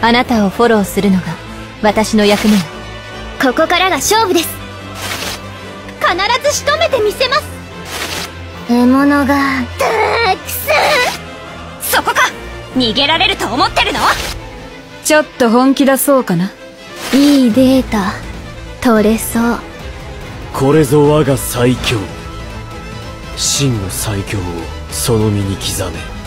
あなたをフォローするのが私の役目。ここからが勝負です。必ず仕留めてみせます。獲物がたくさん。そこか。逃げられると思ってるの？ちょっと本気出そうかな。いいデータ。取れそう。これぞ我が最強。真の最強をその身に刻め。